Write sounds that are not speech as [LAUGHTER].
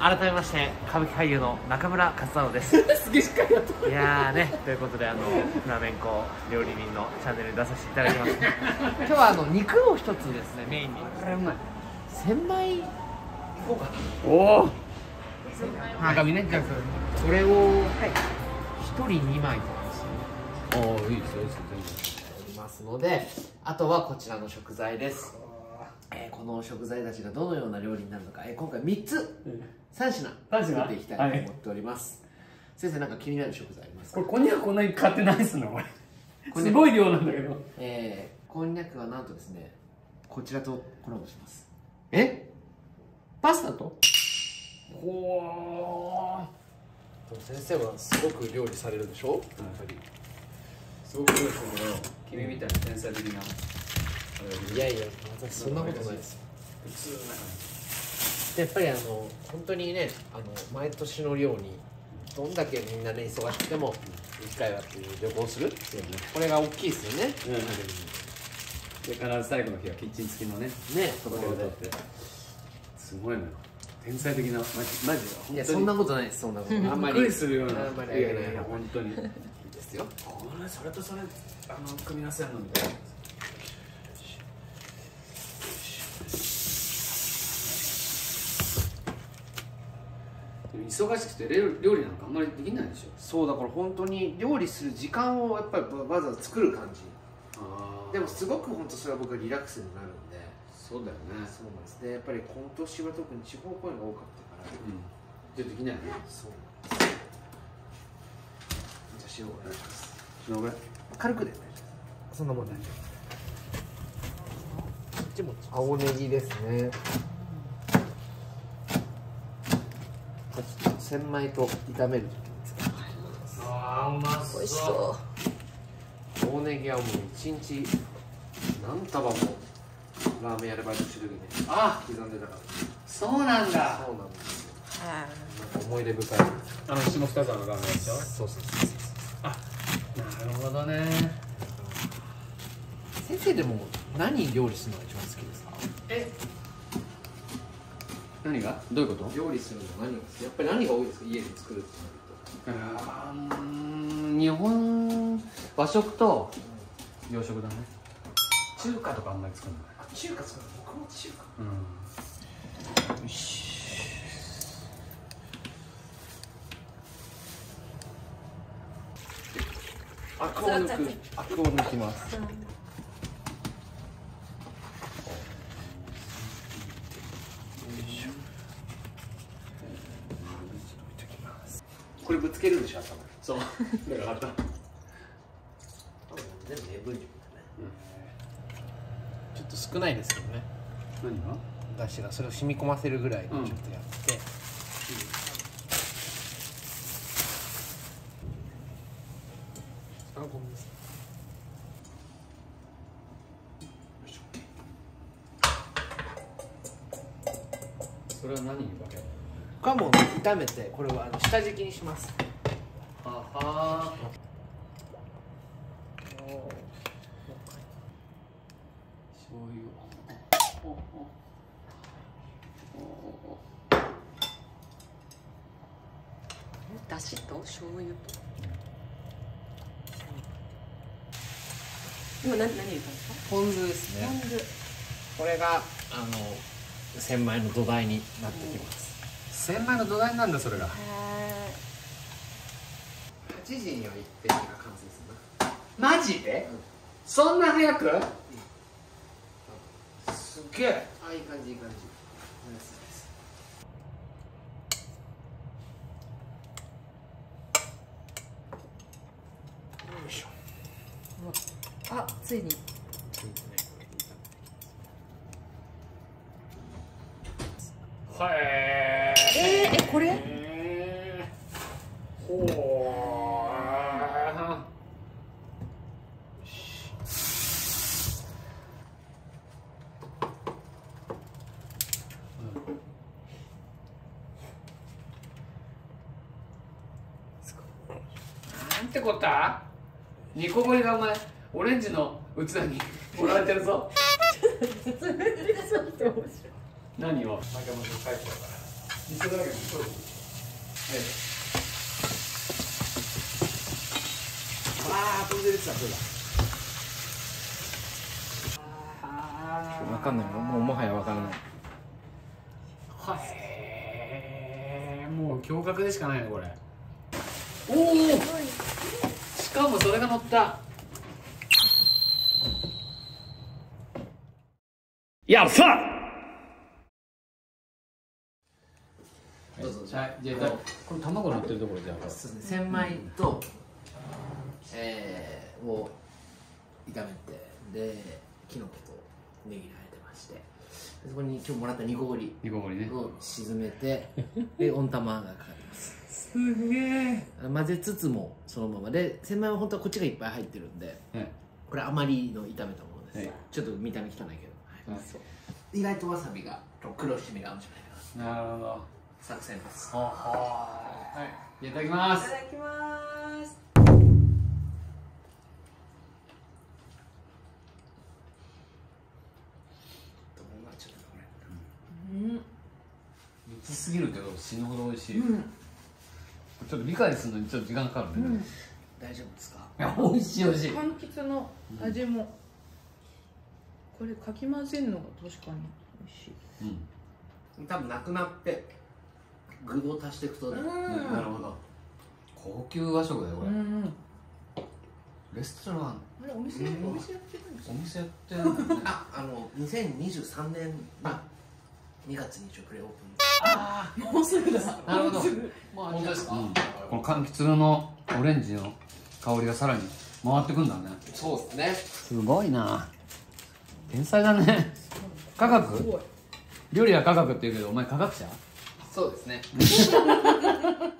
改めまして歌舞伎俳優の中村勝太郎です。[LAUGHS] すげえしっかりやったいやーねということであのフラメンコ料理人のチャンネルに出させていただきます。[LAUGHS] 今日はあの肉を一つですねメインに。これうまい。千枚いこうか。なおお赤身ね。じゃあそこれを一人二枚とか。ですねれおおいいですよいいですよありますのであとはこちらの食材です、えーこの食材たちがどのような料理になるのか、えー今回3つ3品作っていきたいと思っております、先生なんか気になる食材ありますか？これこんにゃくこんなに買ってないっすのこれすごい量なんだけど。えー、こんにゃくはなんとですねこちらとコラボします。え？パスタと？ほ先生はすごく料理されるでしょ？ーやっぱり。すごくそうですけど君みたいな天才的ないやいや私そんなことないです。よ普通な感やっぱりあの本当にねあの毎年のようにどんだけみんなね忙しくても1回はっていう旅行するっていうね。これが大きいですよね。じうんで必ず最後の日はキッチン付きのね。ね。ところで。ってすごいのよ天才的なマジマジいやそん。なことないですそん。なことあん。まりびっくりするようなあん。まりいやいやいや本当にいいですよこれそれとそれあの組み合わせやん。のみたいな忙しくて料料理なんかあんまりできないでしょ？そうだから本当に料理する時間をやっぱりわざわざ作る感じ。あでもすごく本当それは僕はリラックスになるんで。そうだよね。そうなんです。ねやっぱり今年は特に地方公演が多かったから。うん。じゃあできないね。そうなんです。じゃあ塩お願いします。そのぐらい軽くで大丈夫です。そんなもん大丈夫こっちも青ネギですね千枚と炒める時に使いますああうまそう。美味しそう青ネギはもう一日何束もラーメンやればいとしてる時にあ刻んでたから。そうなんだ。そうなんですよなんか思い。出深いあの下北沢のラーメンでしょ？そうそうそうそう。あなるほどね。先生でも何料理するのが一番好きですか？え何が？どういうこと？料理するの何がやっぱり何が多いですか？家で作るってなるあー日本和食と洋食だね。中華とかあんまり作んない。と中華作るの？僕も中華。うん。よし。アクを抜く。アクを抜きますこれぶつけるでしょ頭。そう。だからあった全部油分量だね、ちょっと少ないですけどね。何がだしがそれを染み込ませるぐらいちょっとやって、あごめんなさい。それは何？に分けるこれはもう炒めてこれはあの下敷きにします。はは。醤油おおおおだしと醤油と。今何何入れたんですか？ポン酢ですね。ポン酢。これがあの千枚の土台になってきます、千枚の土台なんだそれが。へ8時には一品が完成するマジで、そんな早く？すげえ。なあいい感じいい感じ。あついにはい。えー、えこれえー、ほー。なんてこった？煮こごりがお前オレンジの器に盛られてるぞ [LAUGHS] 何を？毎回もう帰っちゃうから味噌だけどそうああ飛んでるやつだそうだ分かんないもうもはや分からないはいもう驚愕でしかないねこれおおしかもそれが乗ったやったどうぞ。はい。じゃあこれ卵乗ってるところじゃあ。そうです。ね千枚と、えー、を炒めてできのことネギが入ってましてでそこに今日もらった煮こごり。煮こごりね。を沈めて [LAUGHS] で温玉がかかります。すげえ混ぜつつもそのままで千枚は本当はこっちがいっぱい入ってるんではいこれ余りの炒めたものです、はい。ちょっと見た目汚いけど、はい。はい。意外とわさびがと黒七味が面白いな。なるほど作戦です。はい。いただきます。いただきます。どうなっちゃったこうん。三つすぎるけど死ぬほど美味しい、ちょっと理解するのにちょっと時間かかるね、れ大丈夫ですか？いや美味しい美味しい。柑橘の味も、これかき混ぜるのが確かに美味しい。うん。多分なくなって具を足していくとね、うん。なるほど。高級和食だよこれ、うんレストラン。あれお店、うん。お店やってるんですお店やってる [LAUGHS] ああの2023年あ2月にプレオープあかもうすぐだ。なるほど。もうすぐ。あ本当ですか、この柑橘のオレンジの香りがさらに回ってくんだね。ンそうですね。すごいな。天才だね。科す学料理は科学って言うけどお前科学者？そうですね。[LAUGHS]